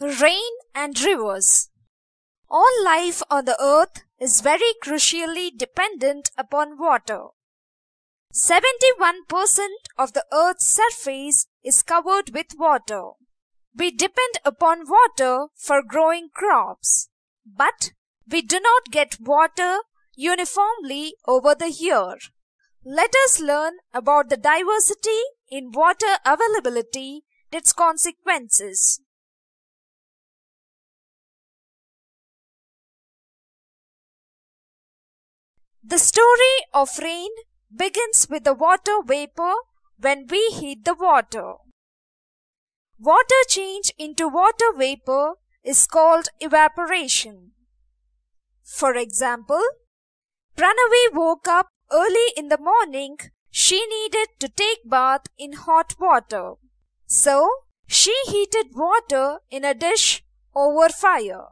Rain and rivers. All life on the earth is very crucially dependent upon water. 71% of the earth's surface is covered with water. We depend upon water for growing crops, but we do not get water uniformly over the year. Let us learn about the diversity in water availability its consequences. The story of rain begins with the water vapor when we heat the water. Water change into water vapor is called evaporation. For example, Pranavi woke up early in the morning. She needed to take bath in hot water. So, she heated water in a dish over fire.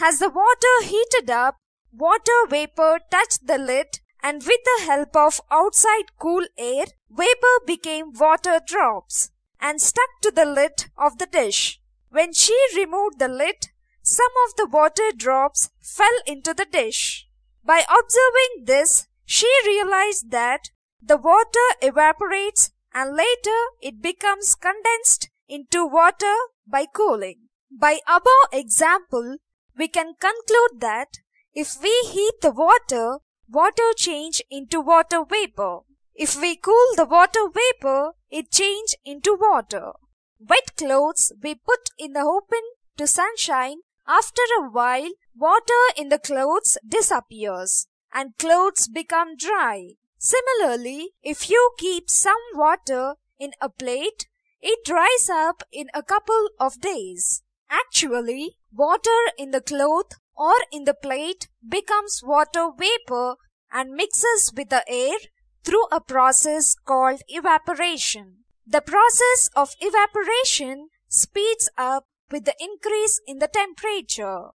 As the water heated up, water vapor touched the lid and with the help of outside cool air, vapor became water drops and stuck to the lid of the dish. When she removed the lid, some of the water drops fell into the dish. By observing this, she realized that the water evaporates and later it becomes condensed into water by cooling. By above example, we can conclude that if we heat the water, water change into water vapor. If we cool the water vapor, it change into water. Wet clothes we put in the open to sunshine. After a while, water in the clothes disappears and clothes become dry. Similarly, if you keep some water in a plate, it dries up in a couple of days. Actually, water in the cloth or in the plate becomes water vapor and mixes with the air through a process called evaporation. The process of evaporation speeds up with the increase in the temperature.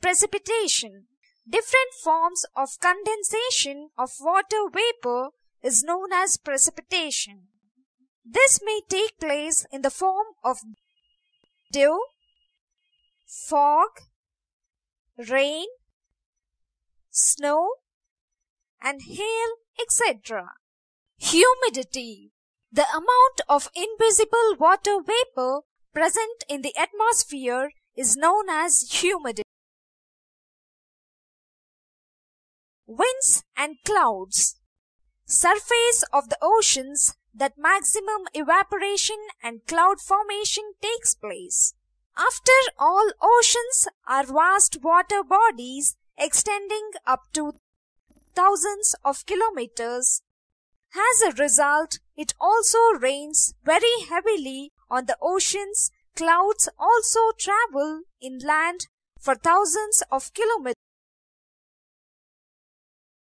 Precipitation Different forms of condensation of water vapor is known as precipitation. This may take place in the form of dew, fog, rain, snow, and hail, etc. Humidity The amount of invisible water vapor present in the atmosphere is known as humidity. Winds and clouds. Surface of the oceans that maximum evaporation and cloud formation takes place. After all oceans are vast water bodies extending up to thousands of kilometers. As a result, it also rains very heavily on the oceans. Clouds also travel inland for thousands of kilometers.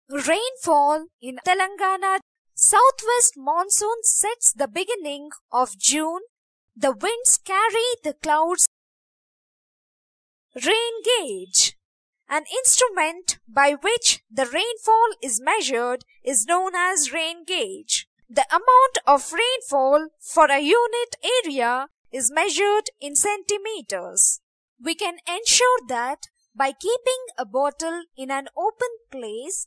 Rainfall in Telangana Southwest monsoon sets the beginning of June. The winds carry the clouds. Rain gauge. An instrument by which the rainfall is measured is known as rain gauge. The amount of rainfall for a unit area is measured in centimeters. We can ensure that by keeping a bottle in an open place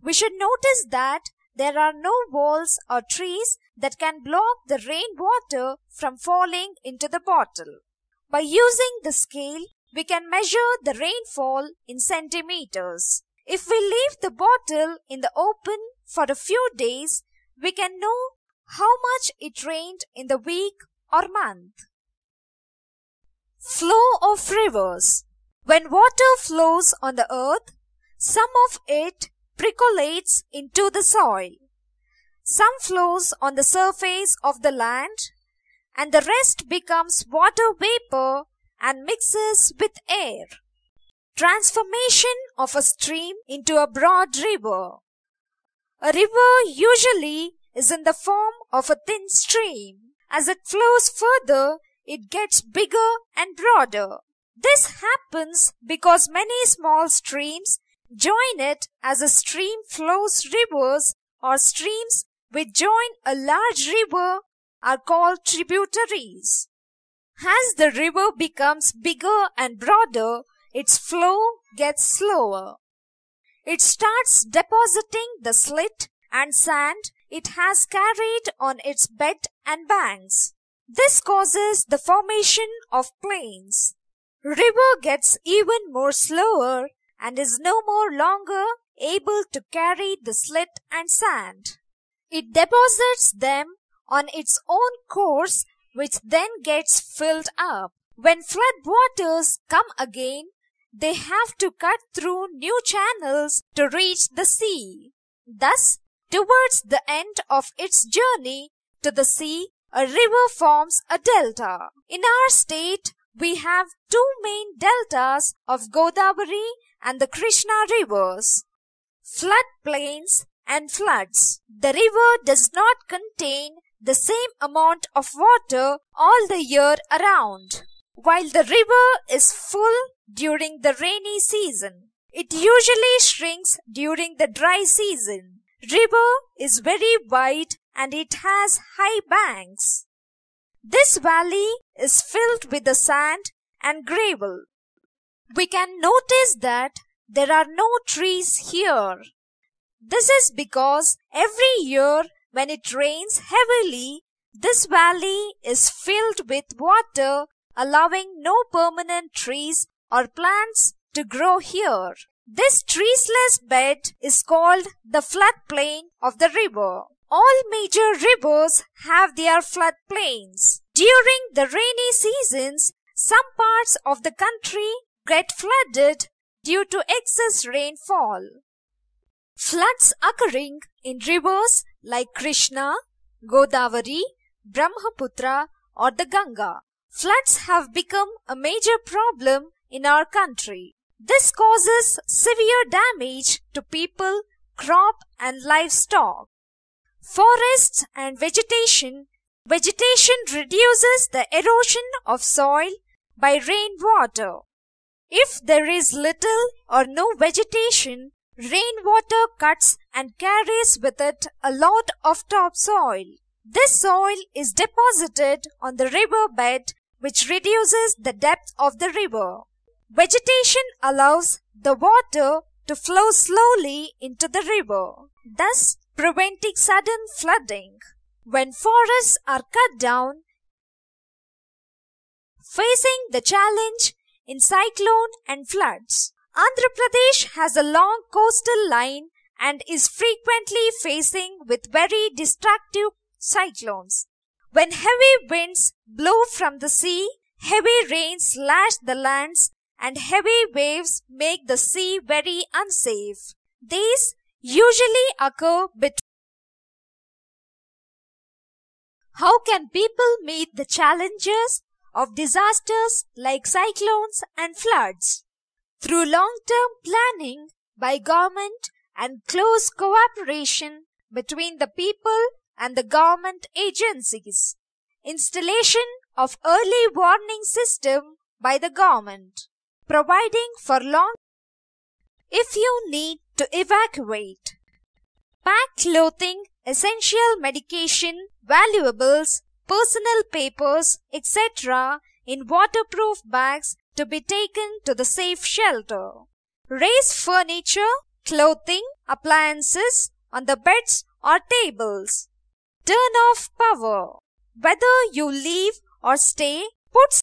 we should notice that there are no walls or trees that can block the rainwater from falling into the bottle. By using the scale, we can measure the rainfall in centimeters. If we leave the bottle in the open for a few days, we can know how much it rained in the week or month. Flow of rivers. When water flows on the earth, some of it percolates into the soil. Some flows on the surface of the land and the rest becomes water vapor and mixes with air. Transformation of a stream into a broad river. A river usually is in the form of a thin stream. As it flows further, it gets bigger and broader. This happens because many small streams join it as a stream flows rivers or streams which join a large river are called tributaries. As the river becomes bigger and broader, its flow gets slower. It starts depositing the slit and sand it has carried on its bed and banks. This causes the formation of plains. River gets even more slower and is no more longer able to carry the slit and sand. It deposits them on its own course which then gets filled up. When flood waters come again, they have to cut through new channels to reach the sea. Thus, towards the end of its journey to the sea, a river forms a delta. In our state, we have two main deltas of Godavari and the Krishna rivers. Flood plains and floods. The river does not contain the same amount of water all the year around. While the river is full during the rainy season, it usually shrinks during the dry season. River is very wide and it has high banks. This valley is filled with the sand and gravel. We can notice that there are no trees here. This is because every year when it rains heavily, this valley is filled with water, allowing no permanent trees or plants to grow here. This treeless bed is called the floodplain of the river. All major rivers have their floodplains. During the rainy seasons, some parts of the country get flooded due to excess rainfall. Floods occurring in rivers like Krishna, Godavari, Brahmaputra or the Ganga. Floods have become a major problem in our country. This causes severe damage to people, crop and livestock. Forests and vegetation. Vegetation reduces the erosion of soil by rainwater. If there is little or no vegetation, rainwater cuts and carries with it a lot of topsoil. This soil is deposited on the river bed which reduces the depth of the river. Vegetation allows the water to flow slowly into the river, thus preventing sudden flooding. When forests are cut down, facing the challenge in cyclone and floods. Andhra Pradesh has a long coastal line and is frequently facing with very destructive cyclones. When heavy winds blow from the sea, heavy rains lash the lands and heavy waves make the sea very unsafe. These usually occur between How can people meet the challenges of disasters like cyclones and floods? Through long-term planning by government and close cooperation between the people and the government agencies. Installation of early warning system by the government providing for long if you need to evacuate. Pack clothing, essential medication, valuables, personal papers, etc. in waterproof bags to be taken to the safe shelter. Raise furniture, clothing, appliances on the beds or tables. Turn off power. Whether you leave or stay, put